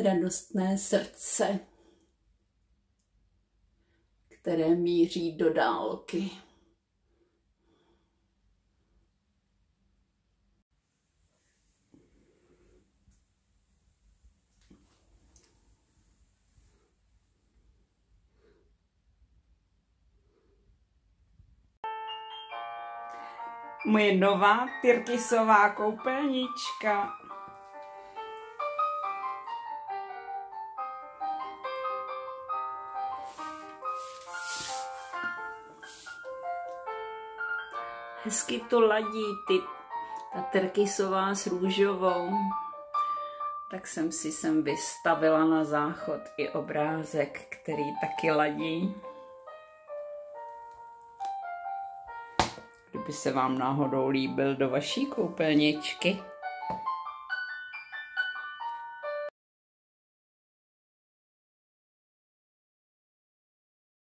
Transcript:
radostné srdce, které míří do dálky. Moje nová tyrkysová koupelnička. Hezky to ladí, ty, ta tyrkysová s růžovou. Tak jsem si sem vystavila na záchod i obrázek, který taky ladí. kdyby se vám náhodou líbil do vaší koupelničky.